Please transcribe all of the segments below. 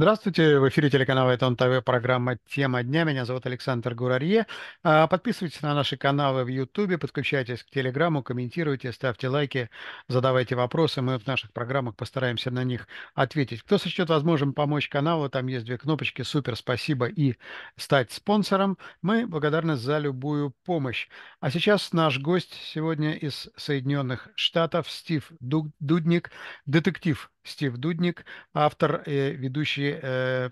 Здравствуйте, в эфире телеканала Этон ТВ, программа «Тема дня». Меня зовут Александр Гурарье. А, Подписывайтесь на наши каналы в Ютубе, подключайтесь к Телеграму, комментируйте, ставьте лайки, задавайте вопросы. Мы в наших программах постараемся на них ответить. Кто сочтет возможным помочь каналу, там есть две кнопочки «Супер, спасибо» и «Стать спонсором». Мы благодарны за любую помощь. А сейчас наш гость сегодня из Соединенных Штатов Стив Дудник, детектив Стив Дудник, автор и ведущий э,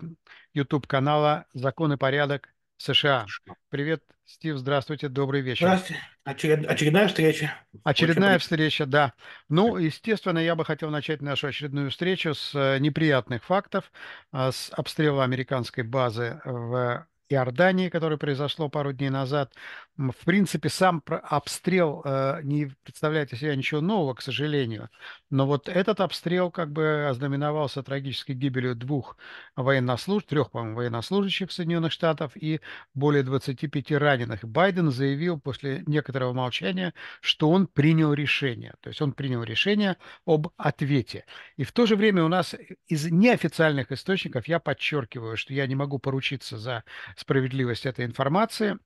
YouTube-канала «Закон и порядок США». Привет, Стив, здравствуйте, добрый вечер. Здравствуйте. Очеред... Очередная встреча. Очередная Очень встреча, да. Ну, естественно, я бы хотел начать нашу очередную встречу с э, неприятных фактов, э, с обстрела американской базы в Иордании, которое произошло пару дней назад. В принципе, сам обстрел э, не представляет из себя ничего нового, к сожалению. Но вот этот обстрел как бы ознаменовался трагической гибелью двух военнослужащих, трех, по-моему, военнослужащих Соединенных Штатов и более 25 раненых. Байден заявил после некоторого молчания, что он принял решение. То есть он принял решение об ответе. И в то же время у нас из неофициальных источников, я подчеркиваю, что я не могу поручиться за справедливость этой информации.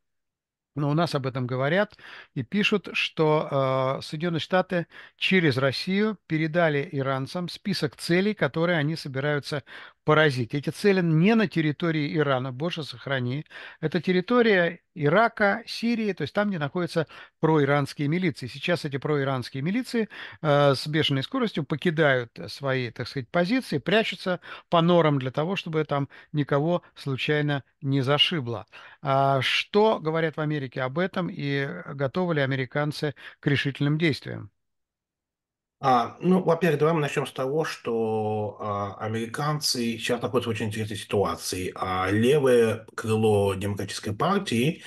Но у нас об этом говорят и пишут, что э, Соединенные Штаты через Россию передали иранцам список целей, которые они собираются поразить. Эти цели не на территории Ирана, боже сохрани. Это территория Ирака, Сирии, то есть там, где находятся проиранские милиции. Сейчас эти проиранские милиции э, с бешеной скоростью покидают свои, так сказать, позиции, прячутся по норам для того, чтобы там никого случайно не зашибло. А что говорят в Америке об этом и готовы ли американцы к решительным действиям? А, ну, во-первых, давай мы начнем с того, что а, американцы сейчас находятся в очень интересной ситуации. А левое крыло демократической партии,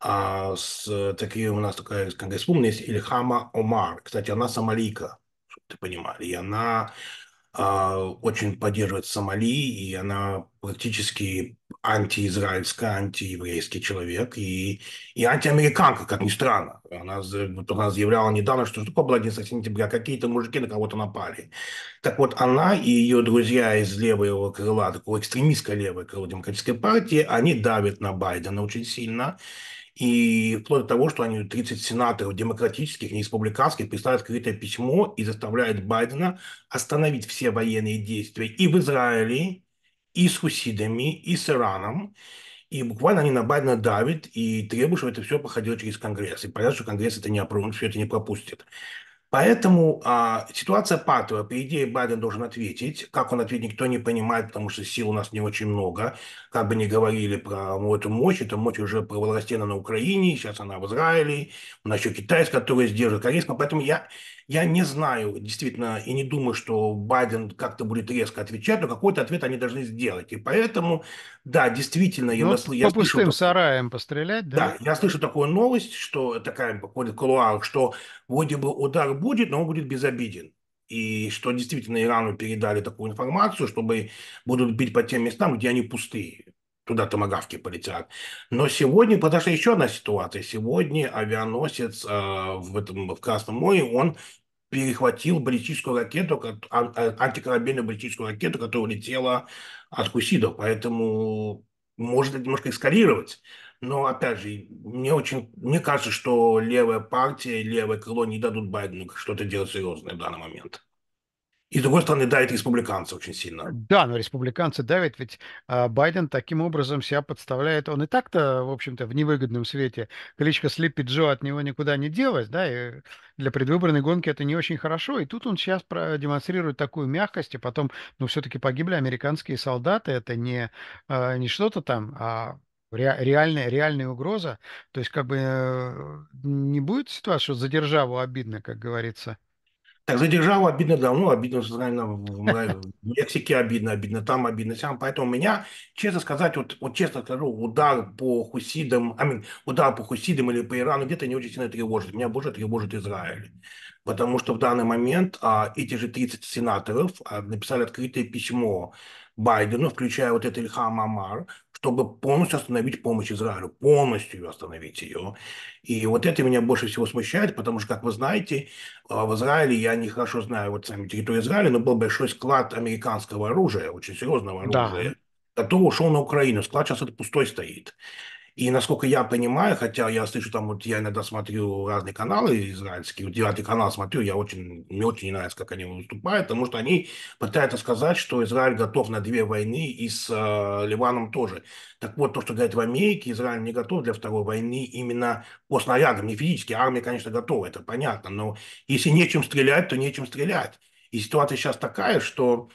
а, с такие у нас такая конгрессвумен есть Ильхама Омар. Кстати, она сомалийка, чтобы ты понимал. И она очень поддерживает Сомали, и она практически антиизраильская, антиеврейский человек и, и антиамериканка, как ни странно. Она, она заявляла недавно, что такое было 11 сентября, какие-то мужики на кого-то напали. Так вот, она и ее друзья из левого крыла, такого экстремистского левого крыла демократической партии, они давят на Байдена очень сильно. И вплоть до того, что они 30 сенаторов демократических, не республиканских, присылают открытое письмо и заставляют Байдена остановить все военные действия и в Израиле, и с хусидами, и с Ираном. И буквально они на Байдена давят и требуют, чтобы это все проходило через Конгресс. И понятно, что Конгресс это не, все это не пропустит. Поэтому а, ситуация патовая. По идее, Байден должен ответить. Как он ответит, никто не понимает, потому что сил у нас не очень много. Как бы ни говорили про эту мощь, эта мощь уже провозрастена на Украине, сейчас она в Израиле, у нас еще китайская, которая сдерживает корейская. Поэтому я, я не знаю, действительно, и не думаю, что Байден как-то будет резко отвечать, но какой-то ответ они должны сделать. И поэтому, да, действительно, я, ну, насл... я по пустым слышу... сараям пострелять, да? Да, я слышу такую новость, что такая ходит в кулуарах, что вроде бы удар будет, но он будет безобиден. И что действительно Ирану передали такую информацию, чтобы будут бить по тем местам, где они пустые. Туда томогавки полетят. Но сегодня произошла еще одна ситуация. Сегодня авианосец э, в, этом, в Красном море, он перехватил баллистическую ракету, а, антикорабельную баллистическую ракету, которая летела от хусидов. Поэтому может это немножко эскалировать. Но, опять же, мне очень, мне кажется, что левая партия, левое крыло не дадут Байдену что-то делать серьезное в данный момент. И, с другой стороны, давит республиканцы очень сильно. Да, но республиканцы давят, ведь э, Байден таким образом себя подставляет. Он и так-то, в общем-то, в невыгодном свете. Кличка Слиппи Джо от него никуда не делась, да, и для предвыборной гонки это не очень хорошо. И тут он сейчас демонстрирует такую мягкость, и потом, ну, все-таки погибли американские солдаты. Это не, э, не что-то там, а реальная, реальная угроза. То есть, как бы э, не будет ситуации, что за державу обидно, как говорится. Так за державу обидно давно, обидно в Мексике обидно, обидно там, обидно сам. Поэтому меня, честно сказать, вот, вот честно скажу, удар по хусидам, I mean, удар по хусидам или по Ирану где-то не очень сильно тревожит. Меня больше тревожит Израиль. Потому что в данный момент а, эти же 30 сенаторов а, написали открытое письмо Байдену, включая вот это Ильхам Амар, чтобы полностью остановить помощь Израилю, полностью остановить ее. И вот это меня больше всего смущает, потому что, как вы знаете, а, в Израиле, я не хорошо знаю вот сами территорию Израиля, но был большой склад американского оружия, очень серьезного оружия, да. который ушел на Украину. Склад сейчас это пустой стоит. И насколько я понимаю, хотя я слышу там, вот я иногда смотрю разные каналы израильские, вот девятый канал смотрю, я очень, мне очень не нравится, как они выступают, потому что они пытаются сказать, что Израиль готов на две войны и с э, Ливаном тоже. Так вот, то, что говорят в Америке, Израиль не готов для второй войны именно по снарядам, не физически. Армия, конечно, готова, это понятно, но если нечем стрелять, то нечем стрелять. И ситуация сейчас такая, что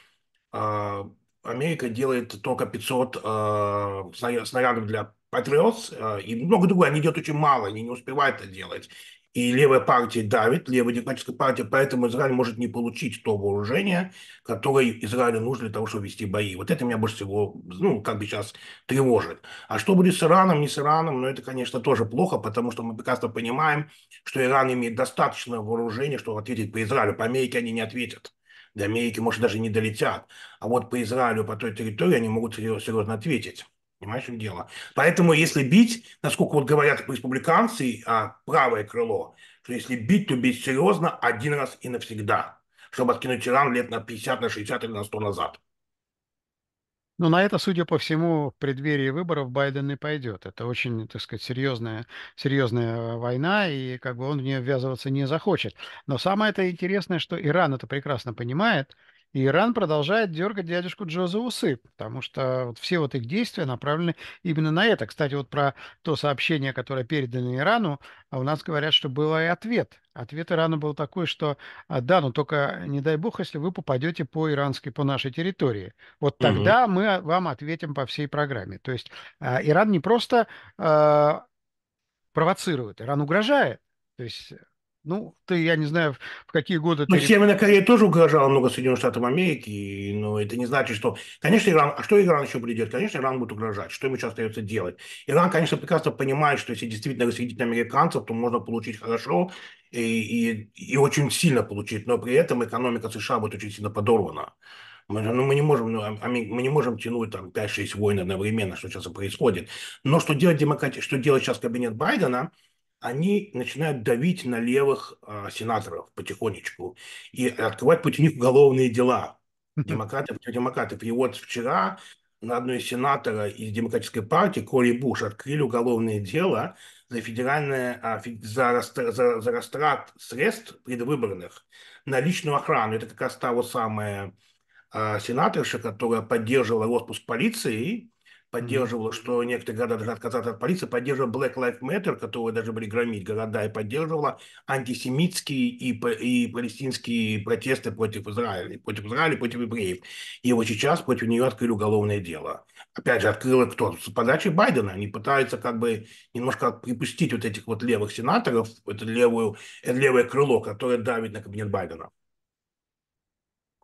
э, Америка делает только 500 э, снарядов для Патриот э, и много другое, они делают очень мало, они не успевают это делать. И левая партия давит, левая демократическая партия, поэтому Израиль может не получить то вооружение, которое Израилю нужно для того, чтобы вести бои. Вот это меня больше всего, ну, как бы сейчас тревожит. А что будет с Ираном, не с Ираном, ну, это, конечно, тоже плохо, потому что мы прекрасно понимаем, что Иран имеет достаточно вооружения, чтобы ответить по Израилю. По Америке они не ответят. До Америки, может, даже не долетят. А вот по Израилю, по той территории они могут серьезно ответить. Понимаешь, в чем дело? Поэтому если бить, насколько вот говорят республиканцы, а, правое крыло, что если бить, то бить серьезно один раз и навсегда, чтобы откинуть Иран лет на 50, на 60 или на 100 назад. Ну, на это, судя по всему, в преддверии выборов Байден не пойдет. Это очень, так сказать, серьезная, серьезная война, и как бы он в нее ввязываться не захочет. Но самое это интересное, что Иран это прекрасно понимает, и Иран продолжает дергать дядюшку Джо за усы, потому что вот все вот их действия направлены именно на это. Кстати, вот про то сообщение, которое передано Ирану, а у нас говорят, что был и ответ. Ответ Ирана был такой, что а, да, но только не дай бог, если вы попадете по иранской, по нашей территории. Вот тогда угу. мы мы вам ответим по всей программе. То есть а, Иран не просто э, провоцирует, Иран угрожает. То есть ну, ты, я не знаю, в какие годы... Ну, ты... Северная Корея тоже угрожала много Соединенных Штатов Америки, но это не значит, что... Конечно, Иран... А что Иран еще будет делать? Конечно, Иран будет угрожать. Что ему сейчас остается делать? Иран, конечно, прекрасно понимает, что если действительно рассердить американцев, то можно получить хорошо и, и, и очень сильно получить, но при этом экономика США будет очень сильно подорвана. Мы, ну, мы, не можем, ну, мы не можем тянуть там 5-6 войн одновременно, что сейчас и происходит. Но что делать, демократи... что делать сейчас кабинет Байдена – они начинают давить на левых э, сенаторов потихонечку и открывать против них уголовные дела. Демократы против демократов. И вот вчера на одной из сенатора из демократической партии, Кори Буш, открыли уголовное дело за федеральное, а, за, за, за растрат средств предвыборных на личную охрану. Это как раз та вот самая а, сенаторша, которая поддерживала распуск полиции, поддерживала, что некоторые города должны отказаться от полиции, поддерживала Black Lives Matter, которые даже были громить города, и поддерживала антисемитские и, и палестинские протесты против Израиля, против Израиля, против евреев. И вот сейчас против нее открыли уголовное дело. Опять же, открыла кто? С подачи Байдена. Они пытаются как бы немножко припустить вот этих вот левых сенаторов, это, левую, это левое крыло, которое давит на кабинет Байдена.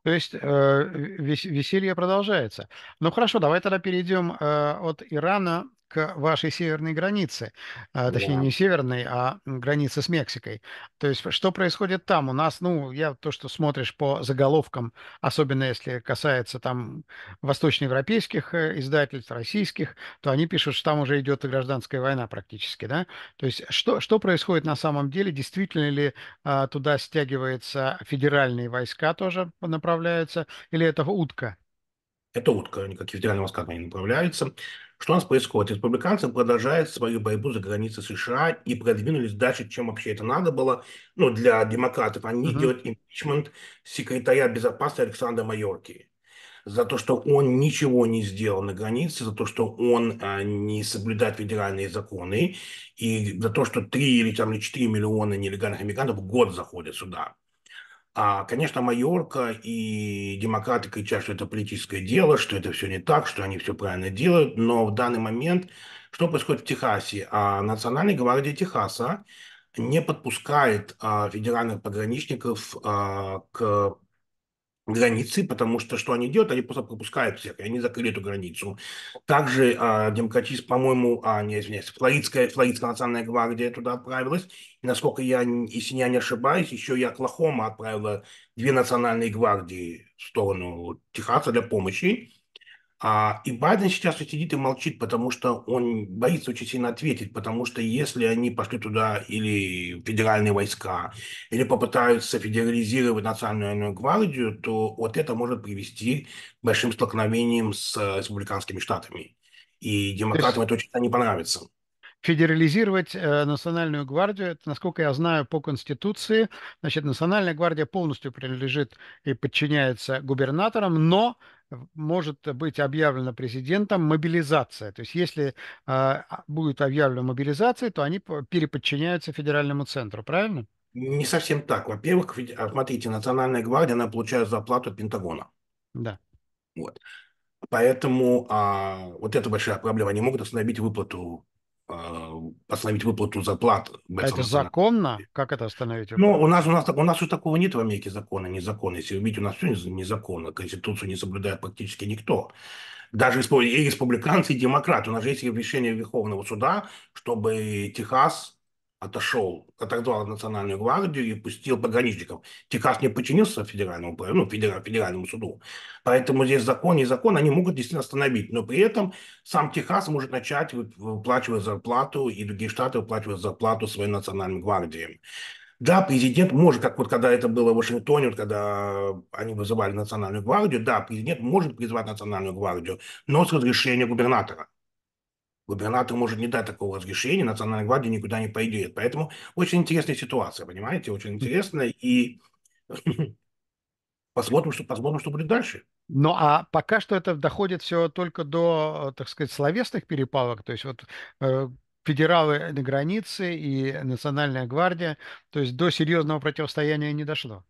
То есть э, веселье продолжается. Ну хорошо, давай тогда перейдем э, от Ирана к вашей северной границе, а, точнее не северной, а границе с Мексикой. То есть что происходит там? У нас, ну, я то, что смотришь по заголовкам, особенно если касается там восточноевропейских э, издательств, российских, то они пишут, что там уже идет гражданская война практически, да? То есть что, что происходит на самом деле? Действительно ли а, туда стягиваются федеральные войска тоже направляются, или это утка? Это утка, никакие федеральные войска не направляются. Что у нас происходит? Республиканцы продолжают свою борьбу за границей США и продвинулись дальше, чем вообще это надо было. Ну, для демократов они uh-huh. делают импичмент секретаря безопасности Александра Майорки за то, что он ничего не сделал на границе, за то, что он а, не соблюдает федеральные законы, и за то, что 3 или, там, или 4 миллиона нелегальных иммигрантов в год заходят сюда. А, конечно, Майорка и демократы кричат, что это политическое дело, что это все не так, что они все правильно делают, но в данный момент что происходит в Техасе? А Национальная гвардия Техаса не подпускает а, федеральных пограничников а, к границы, потому что что они делают? Они просто пропускают всех, и они закрыли эту границу. Также а, демократист, по-моему, а, не извиняюсь, Флоридская, Флоридская национальная гвардия туда отправилась. И, насколько я, если я не ошибаюсь, еще и Оклахома отправила две национальные гвардии в сторону Техаса для помощи. А, и Байден сейчас сидит и молчит, потому что он боится очень сильно ответить, потому что если они пошли туда или федеральные войска, или попытаются федерализировать национальную гвардию, то вот это может привести к большим столкновениям с э, республиканскими штатами. И То есть демократам это очень не понравится. Федерализировать э, Национальную гвардию, это, насколько я знаю, по Конституции, значит, Национальная гвардия полностью принадлежит и подчиняется губернаторам, но может быть объявлена президентом мобилизация. То есть если э, будет объявлена мобилизация, то они по- переподчиняются федеральному центру, правильно? Не совсем так. Во-первых, а, смотрите, Национальная гвардия, она получает зарплату от Пентагона. Да. Вот. Поэтому а, вот это большая проблема. Они могут остановить выплату, остановить выплату зарплат А это законно? Как это остановить Ну, у нас, у нас, у нас уже такого нет в Америке закона, не закона. Если видите, у нас все незаконно. Конституцию не соблюдает практически никто. Даже и республиканцы, и демократы. У нас же есть решение Верховного суда, чтобы Техас отошел, отозвал Национальную гвардию и пустил пограничников. Техас не подчинился федеральному, ну, федера- федеральному суду. Поэтому здесь закон и закон, они могут действительно остановить. Но при этом сам Техас может начать вы- выплачивать зарплату, и другие штаты выплачивать зарплату своей национальной гвардии. Да, президент может, как вот когда это было в Вашингтоне, вот когда они вызывали национальную гвардию, да, президент может призвать национальную гвардию, но с разрешения губернатора. Губернатор может не дать такого разрешения, национальная гвардия никуда не пойдет. Поэтому очень интересная ситуация, понимаете, очень интересная. И посмотрим, что, посмотрим, что будет дальше. Ну, а пока что это доходит все только до, так сказать, словесных перепалок, то есть вот э, федералы на границе и Национальная гвардия, то есть до серьезного противостояния не дошло.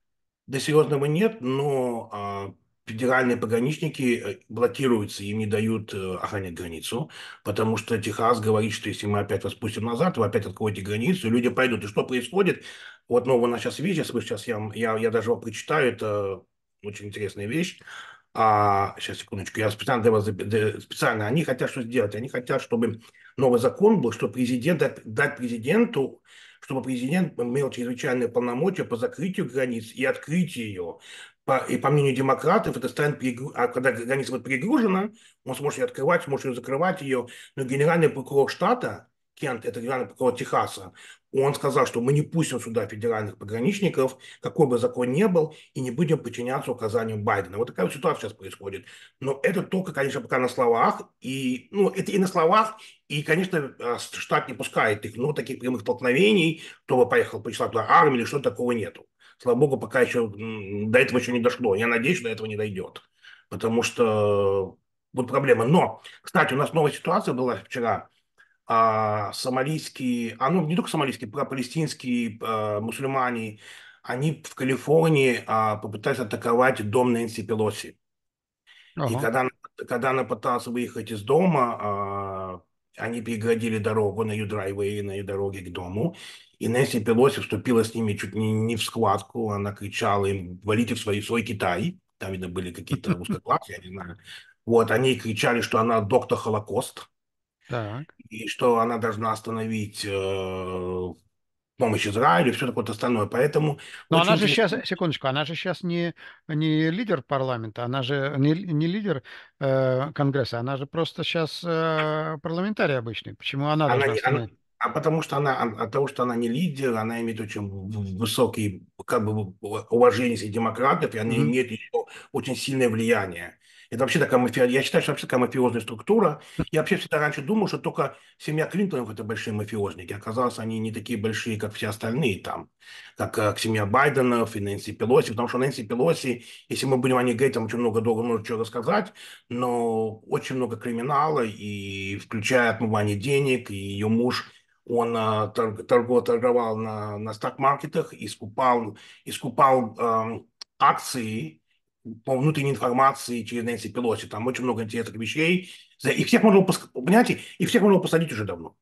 До серьезного нет, но а, федеральные пограничники э, блокируются, им не дают э, охранять границу, потому что Техас говорит, что если мы опять вас пустим назад, вы опять откроете границу, люди пойдут. И что происходит? Вот, ну, нас сейчас видите, сейчас, я, я, я даже вам прочитаю, это очень интересная вещь. А, сейчас, секундочку, я специально для вас, специально, они хотят что сделать? Они хотят, чтобы новый закон был, что президент, дать президенту, чтобы президент имел чрезвычайные полномочия по закрытию границ и открытию ее. По, и по мнению демократов, это станет, а когда граница будет перегружена, он сможет ее открывать, сможет ее закрывать ее. Но генеральный прокурор штата, Кент, это генеральный прокурор Техаса, он сказал, что мы не пустим сюда федеральных пограничников, какой бы закон ни был, и не будем подчиняться указаниям Байдена. Вот такая вот ситуация сейчас происходит. Но это только, конечно, пока на словах. И, ну, это и на словах, и, конечно, э, штат не пускает их. Но таких прямых столкновений, кто бы поехал, пришла туда армия или что такого нету. Слава богу, пока еще до этого еще не дошло. Я надеюсь, что до этого не дойдет. Потому что будут проблемы. Но, кстати, у нас новая ситуация была вчера а, сомалийские, а ну не только сомалийские, а палестинские а, мусульмане, они в Калифорнии а, попытались атаковать дом Нэнси Пелоси. И Ага, когда, она- когда она пыталась выехать из дома, а, они переградили дорогу на ее драйвее, на ее дороге к дому. И Нэнси Пелоси вступила с ними чуть не, не в схватку. Она кричала им, валите в свой, свой Китай. Там, видно, были какие-то узкоглазые, я не знаю. Вот, они кричали, что она доктор Холокост так. и что она должна остановить э, помощь Израилю и все такое остальное. Поэтому Но она же сейчас, секундочку, она же сейчас не, не лидер парламента, она же не, не лидер э, Конгресса, она же просто сейчас э, парламентарий обычный. Почему она Она должна не, она- остановить? А потому что она, от того, что она не лидер, она имеет очень высокий как бы, уважение среди демократов, и она Мгм. имеет еще очень сильное влияние. Это вообще такая мафия, я считаю, что вообще такая мафиозная структура. Я вообще всегда раньше думал, что только семья Клинтонов это большие мафиозники. Оказалось, они не такие большие, как все остальные там, как, э, семья Байденов и Нэнси Пелоси, потому что Нэнси Пелоси, если мы будем о ней говорить, там очень много долго можно чего рассказать, но очень много криминала, и включая отмывание денег, и ее муж он а, торг- торго- торговал на, на стак-маркетах и скупал, и скупал ам, акции по внутренней информации через Нэнси Пелоси. Там очень много интересных вещей. И всех можно, понимаете, и всех можно посадить уже давно.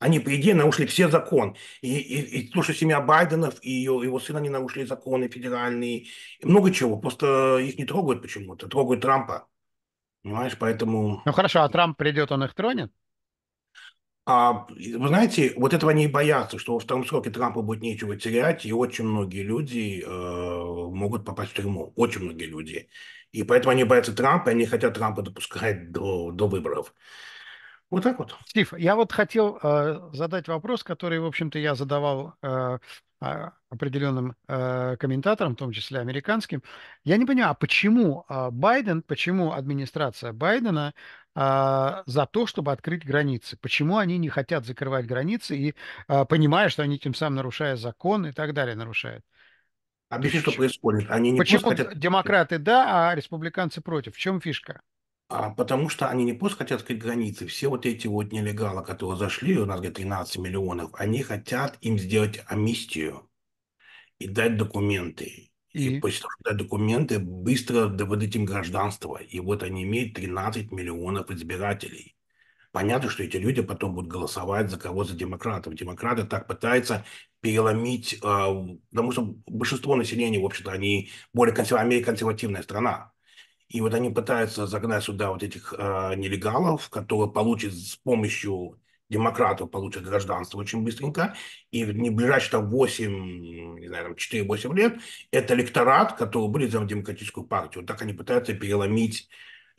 Они, по идее, нарушили все закон. И, и, и то, что семья Байденов и ее, его сына не нарушили законы федеральные, и много чего. Просто их не трогают почему-то. Трогают Трампа. Понимаешь, поэтому... Ну хорошо, а Трамп придет, он их тронет? А, вы знаете, вот этого они и боятся, что во втором сроке Трампа будет нечего терять, и очень многие люди э, могут попасть в тюрьму. Очень многие люди. И поэтому они боятся Трампа, и они хотят Трампа допускать до, до выборов. Вот так вот. Стив, я вот хотел э, задать вопрос, который, в общем-то, я задавал э, а, определенным э, комментаторам, в том числе американским. Я не понимаю, а почему э, Байден, почему администрация Байдена э, за то, чтобы открыть границы? Почему они не хотят закрывать границы и э, понимая, что они тем самым нарушают закон и так далее, нарушают? Объясни, что происходит. Они не почему хотят... демократы да, а республиканцы против? В чем фишка? А, потому что они не просто хотят открыть границы, все вот эти вот нелегалы, которые зашли, у нас где-то 13 миллионов, они хотят им сделать амнистию и дать документы. И, и после того, что дать документы, быстро выдать им гражданство. И вот они имеют 13 миллионов избирателей. Понятно, что эти люди потом будут голосовать за кого? За демократов. Демократы так пытаются переломить, э, потому что большинство населения, в общем-то, они более консервативная, консервативная страна. И вот они пытаются загнать сюда вот этих э, нелегалов, которые получат с помощью демократов получат гражданство очень быстренько, и в ближайшие там 8, не знаю, 4-8 лет это электорат, который будет за демократическую партию. Вот так они пытаются переломить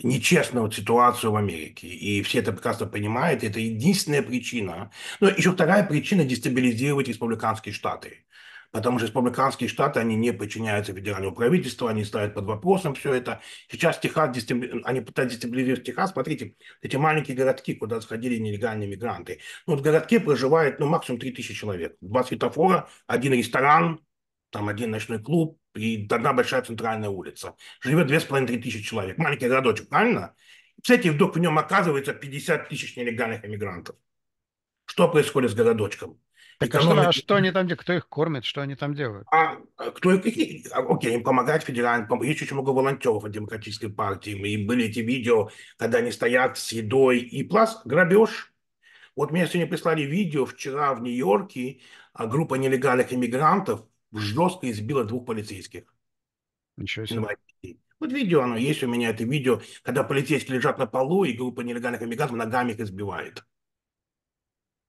нечестную ситуацию в Америке. И все это прекрасно понимают. Это единственная причина. Но еще вторая причина – дестабилизировать республиканские штаты потому что республиканские штаты, они не подчиняются федеральному правительству, они ставят под вопросом все это. Сейчас Техас, они пытаются дестабилизировать Техас. Смотрите, эти маленькие городки, куда сходили нелегальные мигранты. Ну, вот в городке проживает, ну, максимум 3000 человек. Два светофора, один ресторан, там один ночной клуб и одна большая центральная улица. Живет 2,5-3 тысячи человек. Маленький городочек, правильно? Кстати, вдруг в нем оказывается 50 тысяч нелегальных иммигрантов. Что происходит с городочком? Так а что, а что они там делают? Кто их кормит? Что они там делают? А, а кто их... А, окей, им помогает федеральный... Есть очень много волонтеров от демократической партии. И были эти видео, когда они стоят с едой. И плюс грабеж. Вот мне сегодня прислали видео вчера в Нью-Йорке. Группа нелегальных иммигрантов жестко избила двух полицейских. Ничего себе. Вот видео оно есть у меня, это видео, когда полицейские лежат на полу, и группа нелегальных иммигрантов ногами их избивает.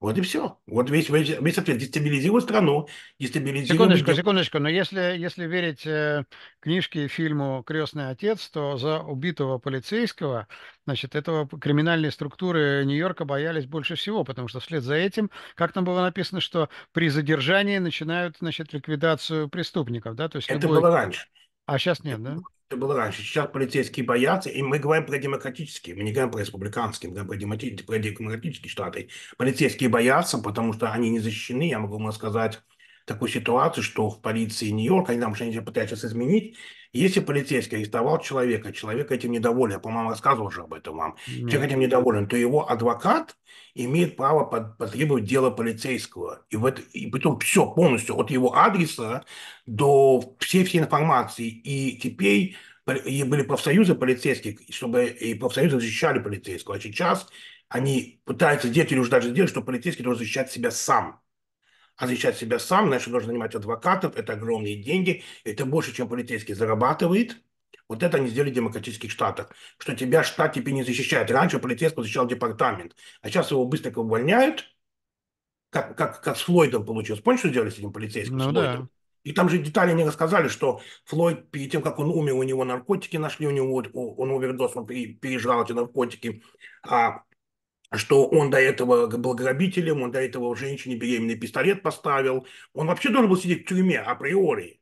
Вот и все. Вот весь, весь, весь ответ. Дестабилизируй страну, дестабилизируй... Секундочку, секундочку. Но если, если верить э, книжке и фильму «Крестный отец», то за убитого полицейского, значит, этого криминальные структуры Нью-Йорка боялись больше всего, потому что вслед за этим, как там было написано, что при задержании начинают, значит, ликвидацию преступников, да? То есть Это любой... было раньше. А сейчас нет, да? Это было раньше. Сейчас полицейские боятся, и мы говорим про демократические, мы не говорим про республиканские, мы говорим про демократические штаты. Полицейские боятся, потому что они не защищены. Я могу вам сказать такую ситуацию, что в полиции Нью-Йорка, они там что они пытаются изменить, если полицейский арестовал человека, человек этим недоволен, я, по-моему, рассказывал уже об этом вам, mm. человек этим недоволен, то его адвокат имеет право под, потребовать дело полицейского. И, в это, и потом все полностью, от его адреса до всей-всей информации. И теперь и были профсоюзы полицейских, чтобы и профсоюзы защищали полицейского. А сейчас они пытаются или уже даже сделать, что полицейский должен защищать себя сам а защищать себя сам, значит, нужно нанимать адвокатов, это огромные деньги, это больше, чем полицейский зарабатывает. Вот это они сделали в демократических штатах, что тебя штат теперь не защищает. Раньше полицейский защищал департамент, а сейчас его быстренько увольняют, как, как, как с Флойдом получилось. Помнишь, что сделали с этим полицейским? Ну, с да. И там же детали не рассказали, что Флойд, перед тем, как он умер, у него наркотики нашли, у него он овердоз, он пережрал эти наркотики. А что он до этого был грабителем, он до этого женщине беременный пистолет поставил. Он вообще должен был сидеть в тюрьме априори.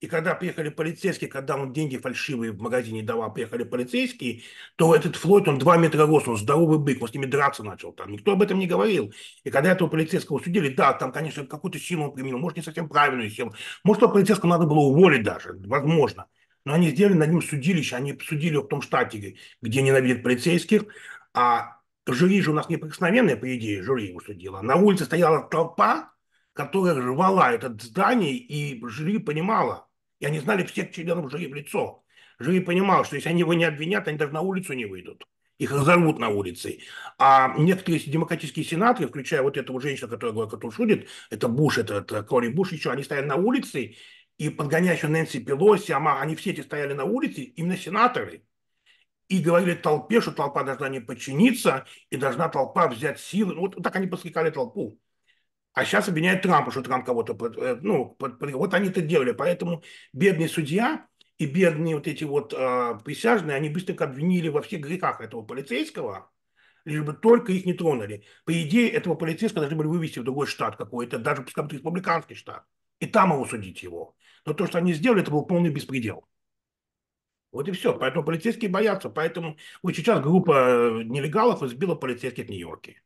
И когда приехали полицейские, когда он деньги фальшивые в магазине давал, приехали полицейские, то этот Флойд, он два метра рост, он здоровый бык, он с ними драться начал там. Никто об этом не говорил. И когда этого полицейского судили, да, там, конечно, какую-то силу он применил, может, не совсем правильную силу. Может, того полицейского надо было уволить даже, возможно. Но они сделали над ним судилище, они судили в том штате, где ненавидят полицейских, а жюри же у нас неприкосновенное, по идее, жюри его судило. На улице стояла толпа, которая рвала это здание, и жюри понимала. И они знали всех членов жюри в лицо. Жюри понимал, что если они его не обвинят, они даже на улицу не выйдут. Их разорвут на улице. А некоторые демократические сенаторы, включая вот эту женщину, которая, которая шутит, это Буш, это, это Кори Буш, еще, они стояли на улице, и подгоняющие Нэнси Пелоси, они все эти стояли на улице, именно сенаторы. И говорили толпе, что толпа должна не подчиниться, и должна толпа взять силы. Ну, вот так они подстрекали толпу. А сейчас обвиняют Трампа, что Трамп кого-то... Э, ну, вот они это делали. Поэтому бедный судья и бедные вот эти вот э, присяжные, они быстренько обвинили во всех грехах этого полицейского, лишь бы только их не тронули. По идее, этого полицейского должны были вывести в другой штат какой-то, даже пускай республиканский штат, и там его судить его. Но то, что они сделали, это был полный беспредел. Вот и все. Поэтому полицейские боятся. Поэтому вот сейчас группа э, нелегалов избила полицейских в Нью-Йорке.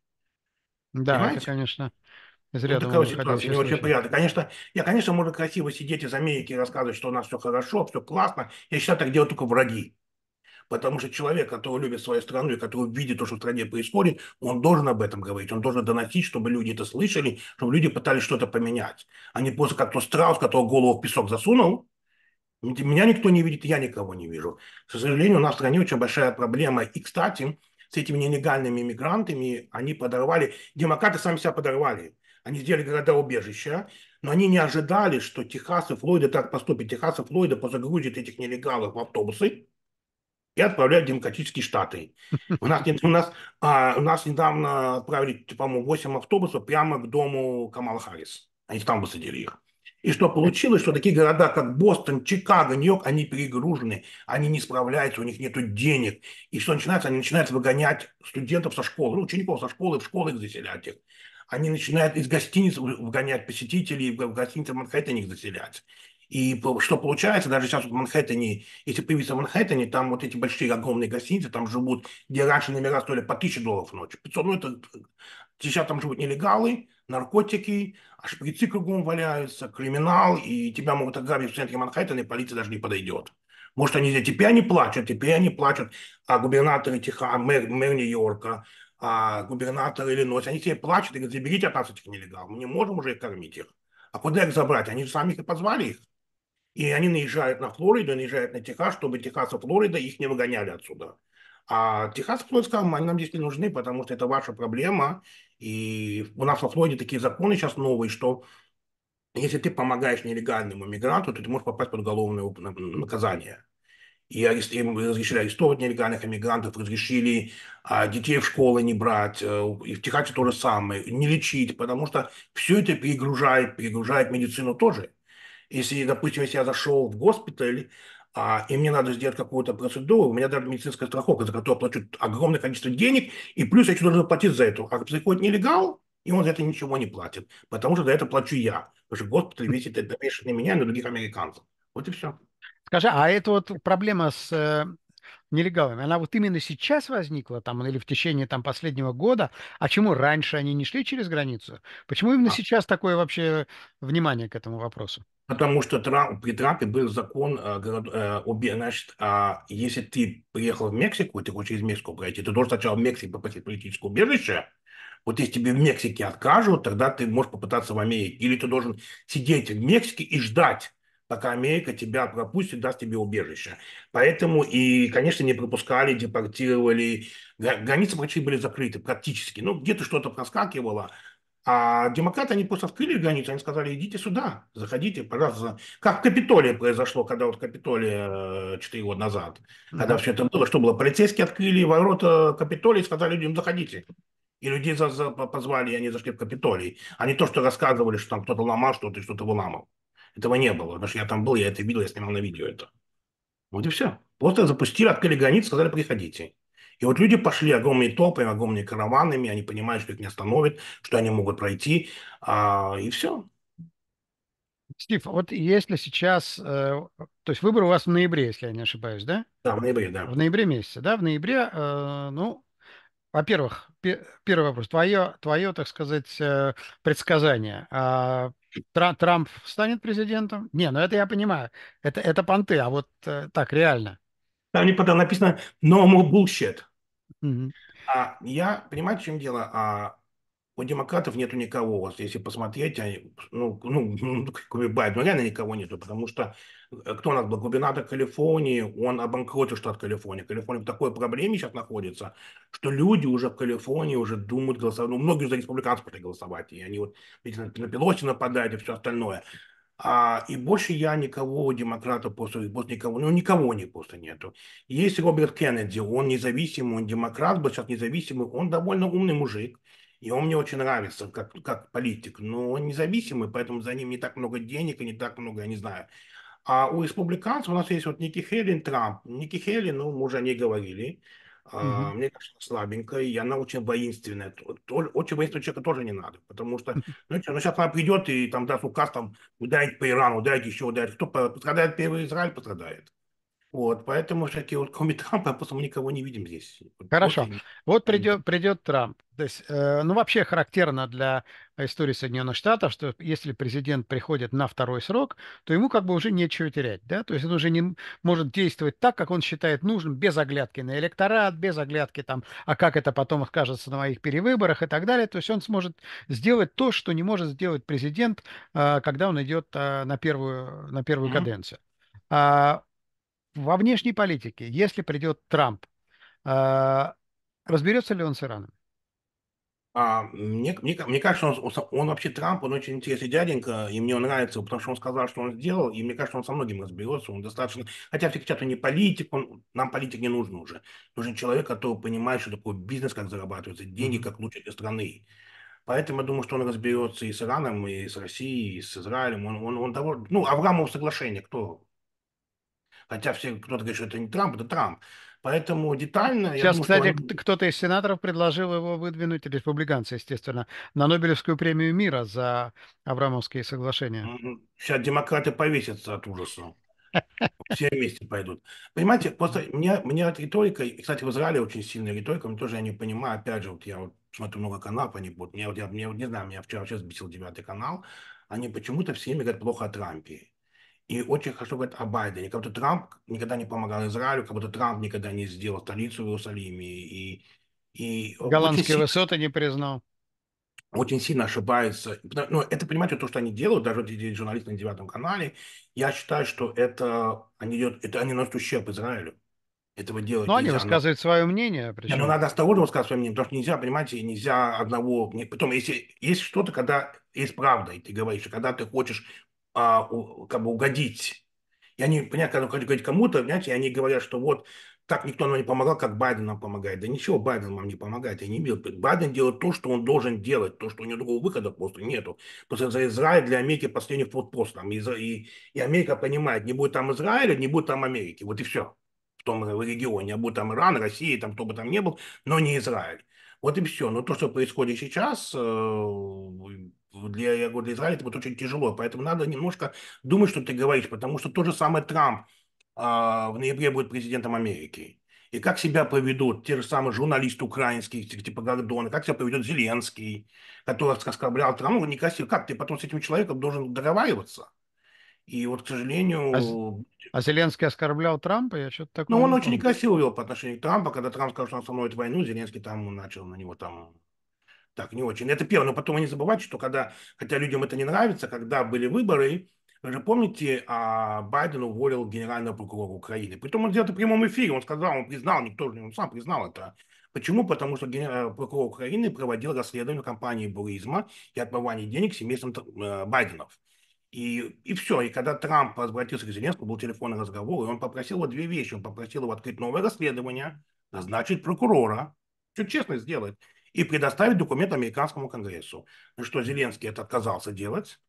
Да, Понимаете? это, конечно, из ряда вот такая ситуация, не очень приятно. Конечно, я, конечно, можно красиво сидеть из Америки и рассказывать, что у нас все хорошо, все классно. Я считаю, так делают только враги. Потому что человек, который любит свою страну и который видит то, что в стране происходит, он должен об этом говорить, он должен доносить, чтобы люди это слышали, чтобы люди пытались что-то поменять. А не просто как то страус, который голову в песок засунул, меня никто не видит, я никого не вижу. К сожалению, у нас в стране очень большая проблема. И, кстати, с этими нелегальными иммигрантами они подорвали, демократы сами себя подорвали. Они сделали города-убежища, но они не ожидали, что Техас и Флорида так поступят. Техас и Флорида позагрузят этих нелегалов в автобусы и отправляют в демократические штаты. У нас, у нас, а, у нас недавно отправили, по-моему, 8 автобусов прямо к дому Камала Харрис. Они там высадили их. И что получилось, что такие города, как Бостон, Чикаго, Нью-Йорк, они перегружены, они не справляются, у них нет денег. И что начинается? Они начинают выгонять студентов со школы, ну, учеников со школы, в школы их заселять их. Они начинают из гостиниц выгонять посетителей, в гостинице в Манхэттене их заселять. И что получается, даже сейчас в Манхэттене, если появиться в Манхэттене, там вот эти большие огромные гостиницы, там живут, где раньше номера стоили по 1000 долларов в ночь. 500, ну это, сейчас там живут нелегалы, наркотики, а шприцы кругом валяются, криминал, и тебя могут ограбить в центре Манхэттена, и полиция даже не подойдет. Может, они теперь они плачут, теперь они плачут, а губернатор Техаса, мэр, мэр Нью-Йорка, а губернатор Иллинойса, они все плачут и говорят, заберите от нас этих нелегалов, мы не можем уже их кормить их. А куда их забрать? Они же сами их позвали их. И они наезжают на Флориду, наезжают на Техас, чтобы Техас и Флорида их не выгоняли отсюда. А Техас и Флорида сказал, они нам здесь не нужны, потому что это ваша проблема, и у нас во Флориде такие законы сейчас новые, что если ты помогаешь нелегальному мигранту, то ты можешь попасть под уголовное наказание. И им разрешили арестовывать нелегальных иммигрантов, разрешили а, детей в школы не брать, э, и в Техасе то же самое, не лечить, потому что все это перегружает, перегружает медицину тоже. Если, допустим, если я зашел в госпиталь, а, и мне надо сделать какую-то процедуру, у меня даже медицинская страховка, за которую плачу огромное количество денег, и плюс я еще должен платить за это. А приходит нелегал, и он за это ничего не платит, потому что за это плачу я. Потому что госпиталь весит это меньше не меня, но других американцев. Вот и все. Скажи, а это вот проблема с э, нелегалами, она вот именно сейчас возникла там или в течение там последнего года? А чему раньше они не шли через границу? Почему именно а. сейчас такое вообще внимание к этому вопросу? Потому что Трамп, при Трампе был закон, э, э, значит, э, если ты приехал в Мексику, ты хочешь из Мексику пройти, ты должен сначала в Мексике попросить политическое убежище. Вот если тебе в Мексике откажут, тогда ты можешь попытаться в Америке. Или ты должен сидеть в Мексике и ждать, пока Америка тебя пропустит, даст тебе убежище. Поэтому и, конечно, не пропускали, депортировали. Границы почти были закрыты практически. Ну, где-то что-то проскакивало, а демократы, они просто открыли границу, они сказали, идите сюда, заходите, пожалуйста. Как в Капитолии произошло, когда вот Капитолия 4 года назад, mm-hmm. когда все это было, что было, полицейские открыли ворота Капитолия и сказали людям, заходите. И людей за, за, позвали, и они зашли в Капитолий. А не то, что рассказывали, что там кто-то ломал что-то и что-то выламал. Этого не было, потому что я там был, я это видел, я снимал на видео это. Вот и все. Просто запустили, открыли границы, сказали, приходите. И вот люди пошли огромные толпы, огромными караванами, они понимают, что их не остановит, что они могут пройти, а, и все. Стив, вот если сейчас, э, то есть выбор у вас в ноябре, если я не ошибаюсь, да? Да, в ноябре, да. В ноябре месяце, да? В ноябре, э, ну, во-первых, первый вопрос. Твое, твое, так сказать, э, предсказание. А Трамп станет президентом? Не, ну это я понимаю. Это, это понты, а вот так, реально. Там не потом написано «no more bullshit». Mm-hmm. А я, понимаете, в чем дело? А у демократов нету никого. Вот если посмотреть, они, ну, ну, ну, кроме Байдена, реально никого нету, потому что э, кто у нас был? Губернатор Калифорнии, он обанкротил штат Калифорния. Калифорния в такой проблеме сейчас находится, что люди уже в Калифорнии уже думают голосовать. Ну, многие за республиканцев пошли голосовать, и они вот видите, на Пелоси нападают и все остальное. А, и больше я никого, демократа, после, после никого, ну, никого не просто нету. Есть Роберт Кеннеди, он независимый, он демократ, был сейчас независимый, он довольно умный мужик. И он мне очень нравится как, как политик, но он независимый, поэтому за ним не так много денег и не так много, я не знаю, а у республиканцев у нас есть вот Ники Хейли, Трамп. Ники Хейли, ну, мы уже о ней говорили. Мгм. мне кажется, слабенькая, и она очень воинственная. Очень воинственного человека тоже не надо, потому что, ну, что, ну сейчас она придет и там даст указ, там, ударить по Ирану, ударить еще, ударить. Кто по- пострадает первый, Израиль пострадает. Вот, поэтому всякие вот кроме Трампа просто мы никого не видим здесь. Вот Хорошо. Вот придет, придет Трамп. То есть, э, ну, вообще характерно для истории Соединенных Штатов, что если президент приходит на второй срок, то ему как бы уже нечего терять, да? То есть он уже не может действовать так, как он считает нужным, без оглядки на электорат, без оглядки там, а как это потом скажется на моих перевыборах и так далее. То есть он сможет сделать то, что не может сделать президент, э, когда он идет э, на первую, на первую Мгм. каденцию. Во внешней политике, если придет Трамп, а, разберется ли он с Ираном? А, мне, мне, мне кажется, он, он, вообще Трамп, он очень интересный дяденька, и мне он нравится, потому что он сказал, что он сделал, и мне кажется, он со многим разберется, он достаточно... Хотя все кричат, он не политик, он, нам политик не нужен уже. Нужен человек, который понимает, что такое бизнес, как зарабатываются деньги, как лучше для страны. Поэтому я думаю, что он разберется и с Ираном, и с Россией, и с Израилем. Он, он, он довольно... Ну, Авраамово соглашение, кто? Хотя все, кто-то говорит, что это не Трамп, это Трамп. Поэтому детально, я Сейчас, думаю, что кстати, к- кто-то из сенаторов предложил его выдвинуть, республиканцы, естественно, на Нобелевскую премию мира за Авраамовские соглашения. Сейчас демократы повесятся от ужаса. Все вместе пойдут. Понимаете, просто мне, мне риторика, и, кстати, в Израиле очень сильная риторика, мне тоже я не понимаю, опять же, вот я вот смотрю много каналов, они вот, я, мне вот не знаю, меня вчера сейчас бесил девятый канал, они почему-то все время говорят плохо о Трампе. И очень хорошо говорят о Байдене, как будто Трамп никогда не помогал Израилю, как будто Трамп никогда не сделал столицу в Иерусалиме. И, и Голландские сильно высоты не признал. очень сильно ошибается. Потому- Ну, это, понимаете, то, что они делают, даже эти журналисты на девятом канале, я считаю, что это они, идет, это они наносят ущерб Израилю. Этого делать Но они нельзя. Но, высказывают свое мнение, не, ну причем надо осторожно сказать свое мнение, потому что нельзя, понимаете, нельзя одного... Потом, если есть что-то, когда есть правда, и ты говоришь, когда ты хочешь а, у- как бы угодить и они, понятно, когда говорить кому-то, понимаете, и они говорят, что вот так никто нам не помогал, как Байден нам помогает. Да ничего, Байден вам не помогает. Я не видел. Байден делает то, что он должен делать, то, что у него другого выхода просто нету. Потому что Израиль для Америки последний форпост. Там, и, и, и Америка понимает, не будет там Израиля, не будет там Америки. Вот и все в том регионе. А будет там Иран, Россия, там кто бы там ни был, но не Израиль. Вот и все. Но то, что происходит сейчас, э, для, я говорю, для Израиля это будет очень тяжело. Поэтому надо немножко думать, что ты говоришь, потому что то же самое Трамп а, в ноябре будет президентом Америки. И как себя поведут те же самые журналисты украинские, типа Гордона, как себя поведет Зеленский, который оскорблял Трампа, ну, некрасиво. Как ты потом с этим человеком должен договариваться? И вот, к а, сожалению, а Зеленский оскорблял Трампа, я что-то ну, такого он очень некрасиво вел по отношению к Трампу, когда Трамп сказал, что он остановит войну, Зеленский там начал на него там так, не очень. Это первое. Но потом не забывайте, что когда, хотя людям это не нравится, когда были выборы, вы же помните, а, Байден уволил генерального прокурора Украины. Притом он сделал это в прямом эфире. Он сказал, он признал, никто же он сам признал это. Почему? Потому что генеральный прокурор Украины проводил расследование компании «Буризма» и отмывания денег семейством э, Байденов. И, и все. И когда Трамп обратился к Зеленскому, был телефонный разговор, и он попросил его две вещи. Он попросил его открыть новое расследование, назначить прокурора, что честно сделать, и предоставить документ американскому конгрессу. На что Зеленский это отказался делать.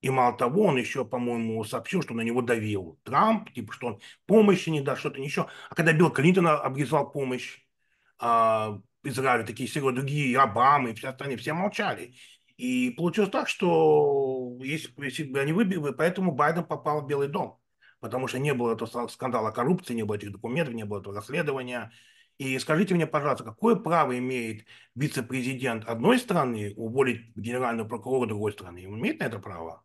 И мало того, он еще, по-моему, сообщил, что на него давил Трамп, типа, что он помощи не даст, что-то еще. А когда Билл Клинтон обрезал помощь а, Израилю, такие все другие, и Обамы, и все остальные, все молчали. И получилось так, что если, если бы они выбили, поэтому Байден попал в Белый дом. Потому что не было этого скандала коррупции, не было этих документов, не было этого расследования. И скажите мне, пожалуйста, какое право имеет вице-президент одной страны уволить генерального прокурора другой страны? Он имеет на это право?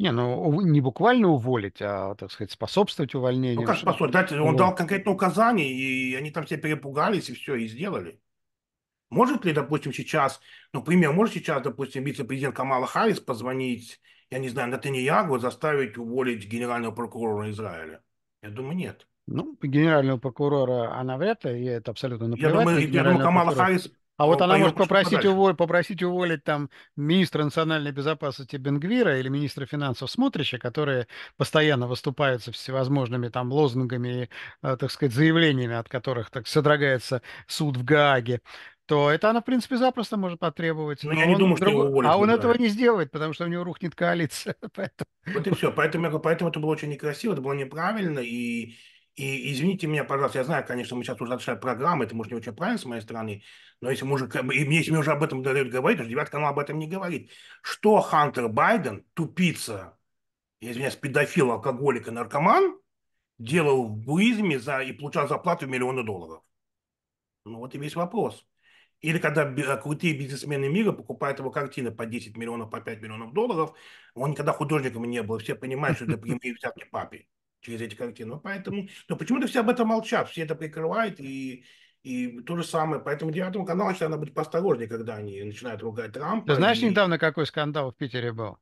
Не, ну не буквально уволить, а, так сказать, способствовать Ну, увольнению. как Что- посмотреть, дать, он Вот. дал конкретное указание, и они там все перепугались, и все, и сделали. Может ли, допустим, сейчас, ну, пример, может сейчас, допустим, вице-президент Камала Харрис позвонить, я не знаю, Натаньягу, заставить уволить генерального прокурора Израиля? Я думаю, нет. Ну, генерального прокурора она вряд ли, ей это абсолютно Я наплевать думаю, на я думаю, Камала прокурора. Харрис, А вот она может попросить уволить, попросить уволить там министра национальной безопасности Бенгвира или министра финансов Смотрича, которые постоянно выступают со всевозможными там лозунгами и, э, так сказать, заявлениями, от которых так содрогается суд в Гааге, то это она, в принципе, запросто может потребовать. Но Но я не думаю, что его уволят А он этого не сделает, потому что у него рухнет коалиция. Поэтому... Вот и все. Поэтому, я поэтому это было очень некрасиво, это было неправильно. И, и извините меня, пожалуйста, я знаю, конечно, мы сейчас уже большая программа, это может не очень правильно с моей стороны, но если мы уже, и если мне уже об этом дают говорить, то девятый канал об этом не говорит. Что Хантер Байден, тупица, я извиняюсь, педофил, алкоголик и наркоман, делал в буддизме за, и получал зарплату в миллионы долларов? Ну вот и весь вопрос. Или когда э, крутые бизнесмены мира покупают его картины по 10 миллионов, по 5 миллионов долларов, он никогда художником не был. Все понимают, что это прямые взятки папе через эти картины. Ну, поэтому, но почему-то все об этом молчат, все это прикрывают, и, и то же самое. Поэтому девятому каналу, считаю, надо быть поосторожнее, когда они начинают ругать Ты Трампа. знаешь, И недавно какой скандал в Питере был?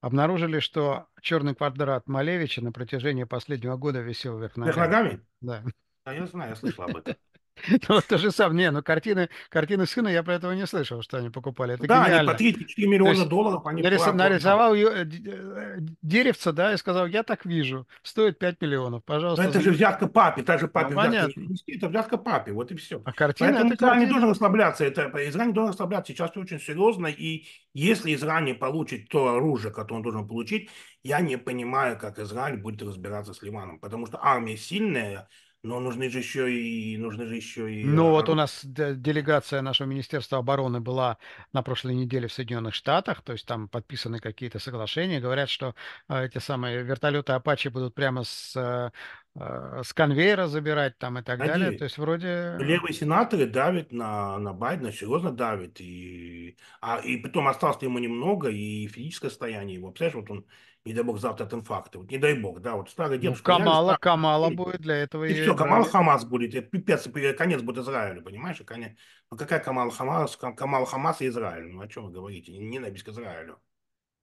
Обнаружили, что черный квадрат Малевича на протяжении последнего года висел вверх вверх ногами. ногами? Да. А я знаю, я слышал об этом. Ну, то же самое. Не, ну картины, картины сына я про этого не слышал, что они покупали. Это Да, они по гениально. 34 То миллиона есть долларов, они нарис- нарисовал ю- э, э, деревце, да, и сказал, я так вижу, стоит 5 миллионов, Но пожалуйста. это же заберите». взятка папе, та же Ну, папе взятка понятно. нанести, это взятка папе, вот и все. А картина Поэтому это Израиль не должен расслабляться, это, Израиль не должен расслабляться, сейчас все очень серьезно, и если Израиль не получит то оружие, которое он должен получить, я не понимаю, как Израиль будет разбираться с Ливаном, потому что армия сильная, но нужны же еще и, нужны же еще и Ну, вот у нас делегация нашего Министерства обороны была на прошлой неделе в Соединенных Штатах, то есть там подписаны какие-то соглашения, говорят, что э, эти самые вертолеты Апачи будут прямо с, э, э, с конвейера забирать там и так далее, то Надеюсь. есть вроде... э, Левые сенаторы давят на, на Байдена, серьезно давят. И, а, и потом осталось ему немного, и физическое состояние его. Представляешь, вот он, не дай бог, завтра от инфаркта. Вот, не дай бог, да, вот старый Ну, дедушка, реально Камала, старый. Камала будет для этого И ее все, Камал избрали. Хамас будет. Это пипец, и конец будет Израилю, понимаешь? И конец. Ну какая Камал Хамас, Кам- Камал Хамас и Израиль? Ну о чем вы говорите? Ненависть к Израилю.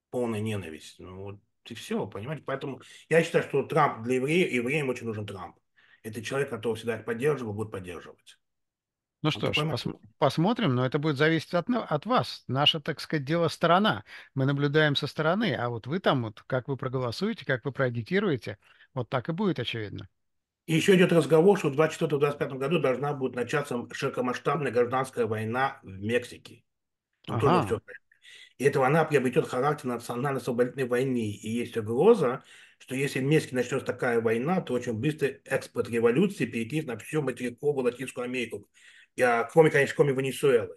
Полная ненависть. Ну вот и все, понимаете? Поэтому я считаю, что Трамп для евреев, евреям очень нужен Трамп. Это человек, которого всегда их поддерживал, будет поддерживать. Ну что ж, пос- посмотрим, но это будет зависеть от, от вас. Наша, так сказать, дело сторона. Мы наблюдаем со стороны, а вот вы там, вот, как вы проголосуете, как вы проагитируете, вот так и будет, очевидно. И еще идет разговор, что в 2024-2025 году должна будет начаться широкомасштабная гражданская война в Мексике. Тут тоже Ага. все И эта война приобретет характер национально-освободительной войны. И есть угроза, что если в Мексике начнется такая война, то очень быстро экспорт революции перекинет на всю материковую Латинскую Америку. Я, кроме, конечно, кроме Венесуэлы.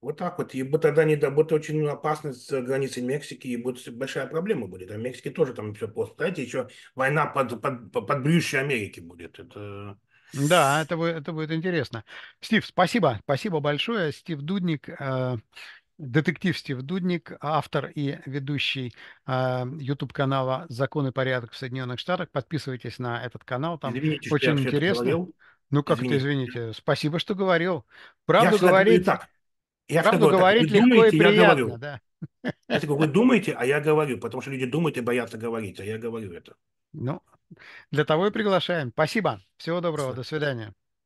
Вот так вот. И тогда не да, будет очень опасно с границей Мексики, и будет большая проблема будет. А в Мексике тоже там все просто. Знаете, еще война под, под, под брюшье Америки будет. Это... Да, это будет, это будет интересно. Стив, спасибо. Спасибо большое. Стив Дудник, э, детектив Стив Дудник, автор и ведущий э, YouTube-канала «Закон и порядок в Соединенных Штатах». Подписывайтесь на этот канал, там Извините, очень интересно. Ну, как Извините. извините. Спасибо, что говорил. Я Правду говорить, так. Я правду говорю так. Вы говорить легко и думаете, я приятно, говорю. да. Знаете, как вы думаете, а я говорю, потому что люди думают и боятся говорить, а я говорю это. Ну, для того и приглашаем. Спасибо. Всего доброго. До свидания.